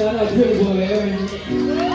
É na vergonha, hein?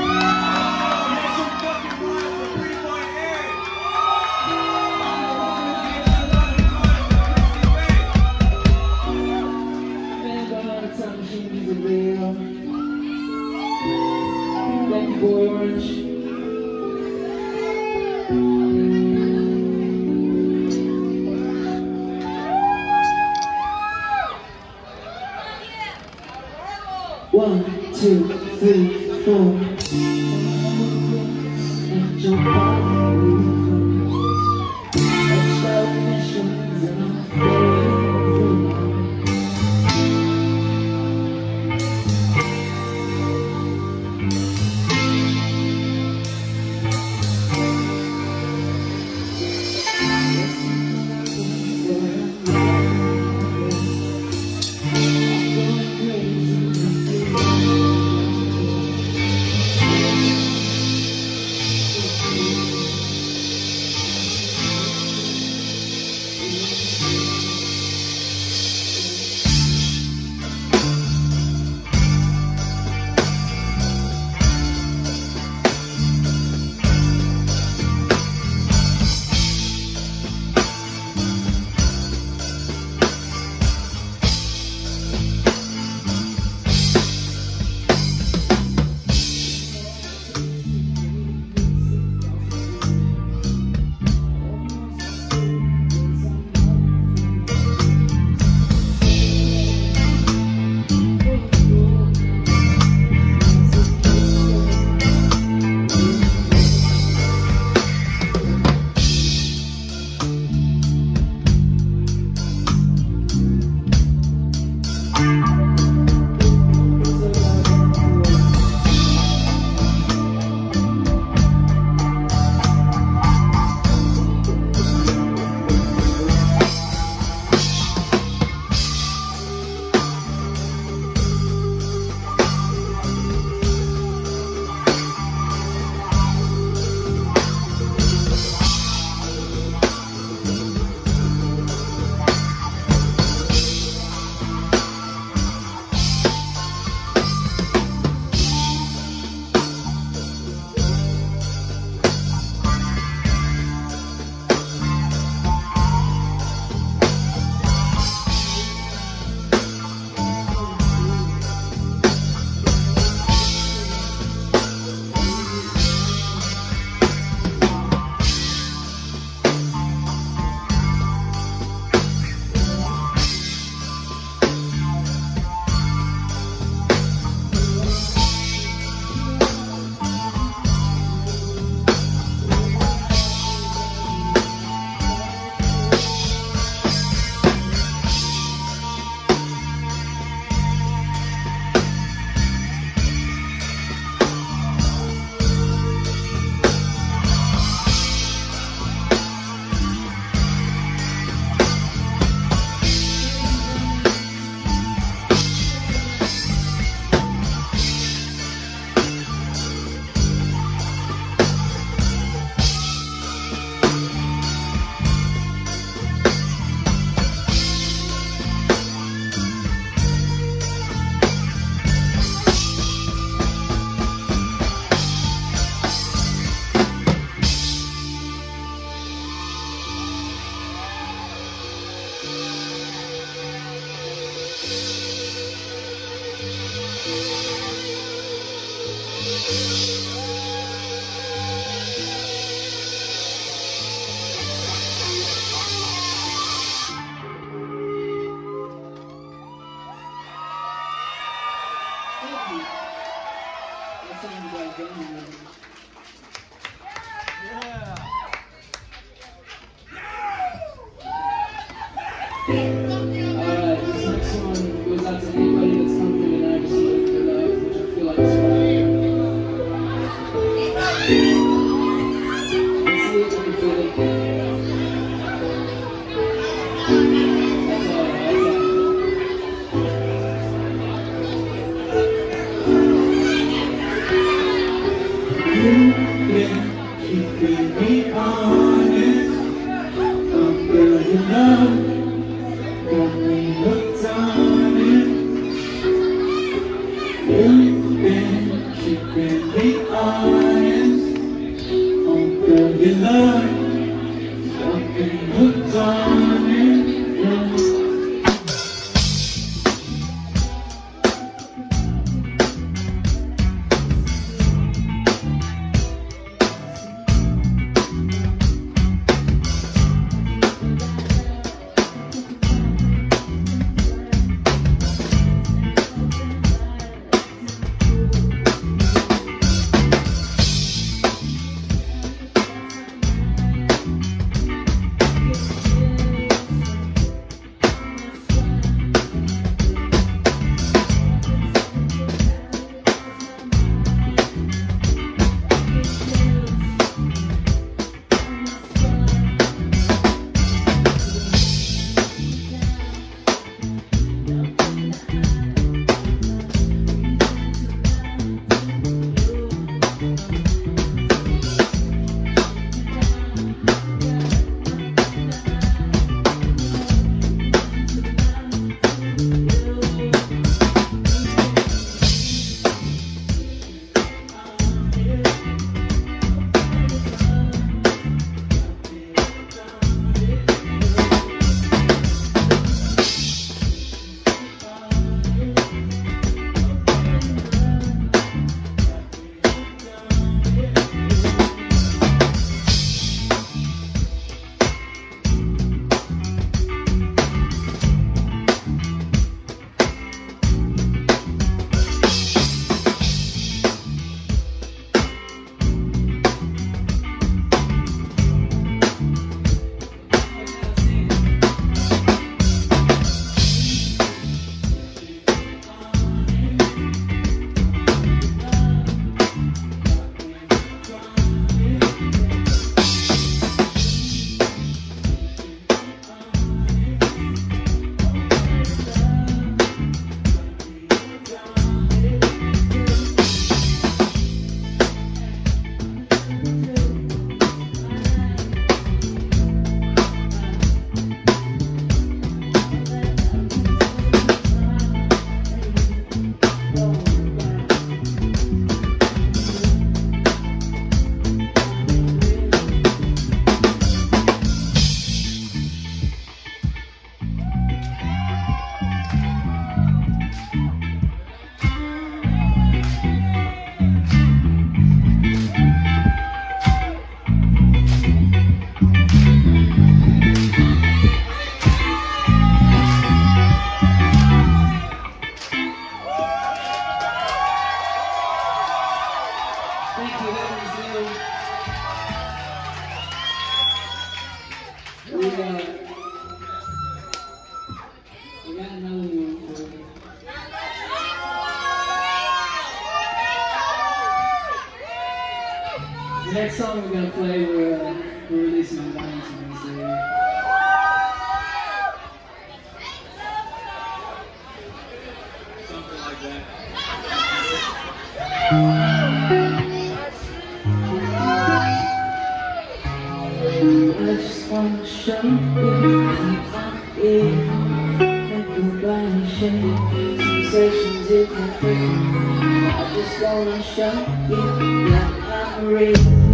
didn't breathe. I just wanna show you that I'm real.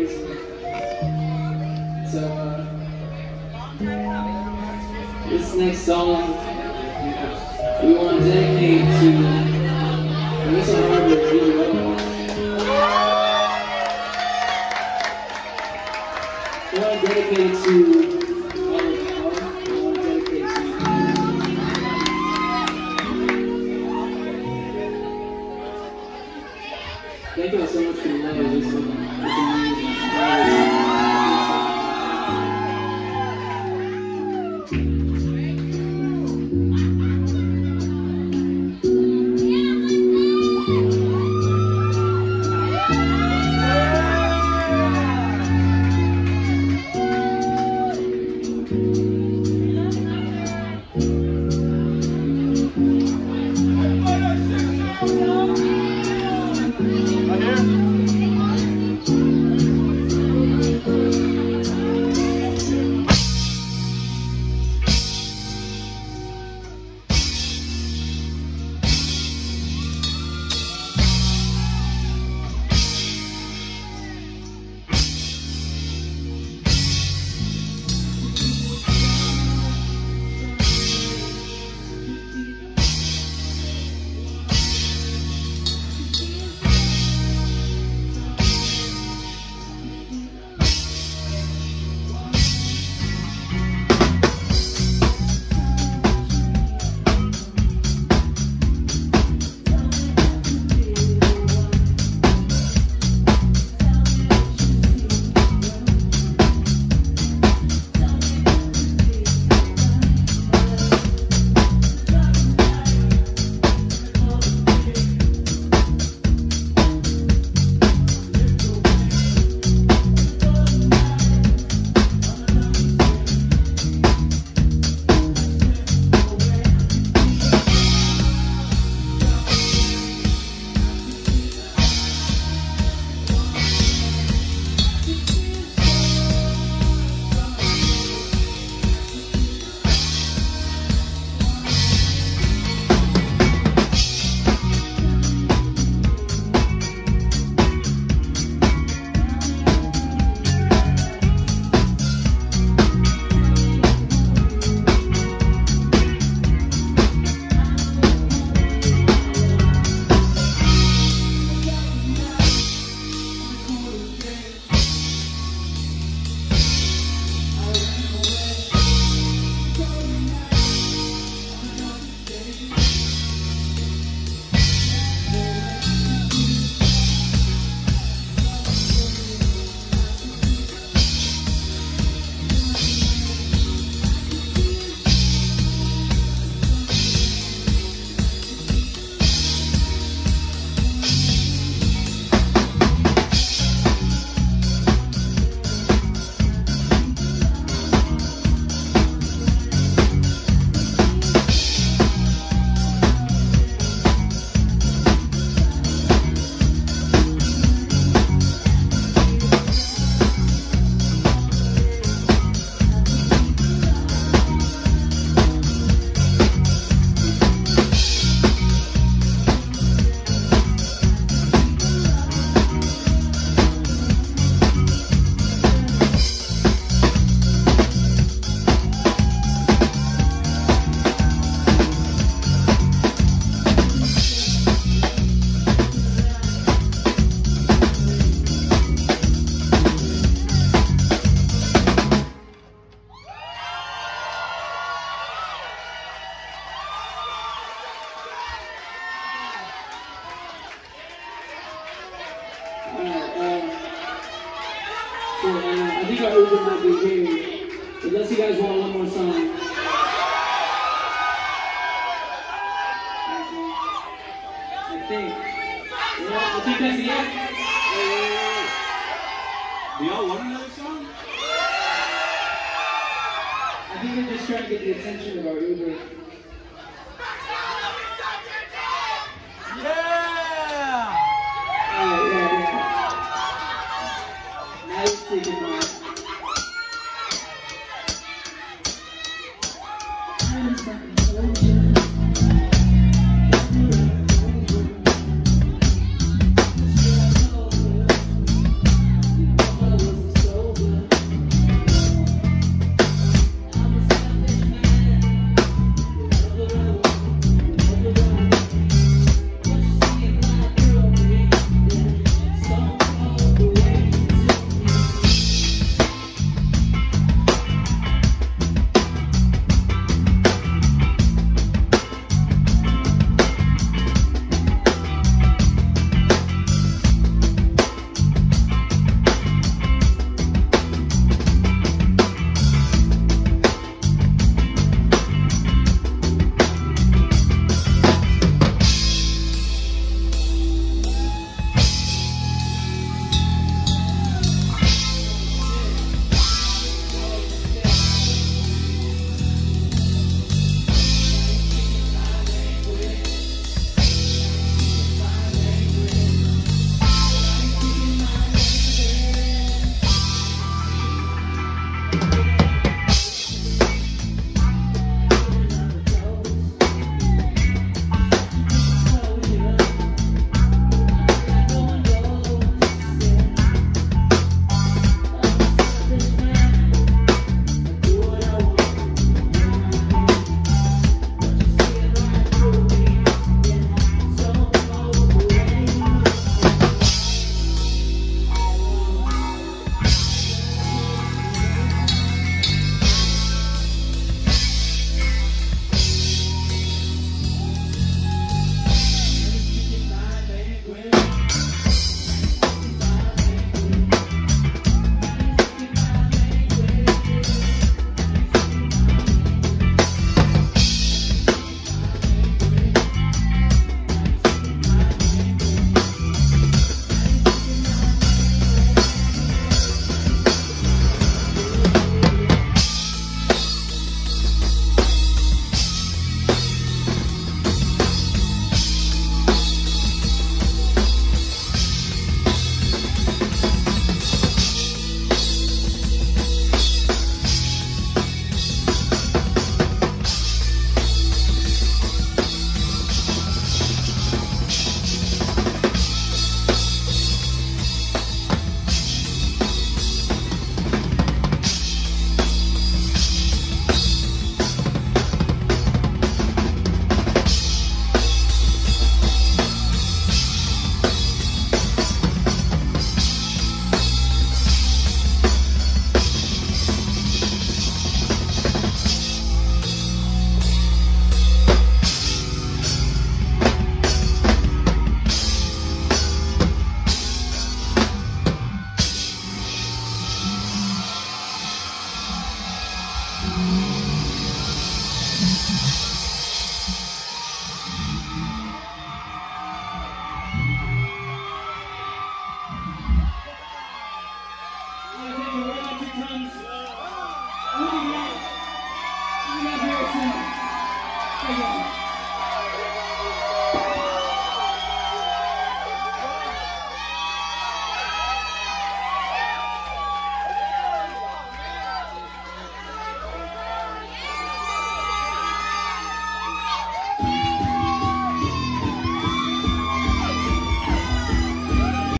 Uh, next song we want to dedicate to Harvard, Julie Rojas. We want to dedicate to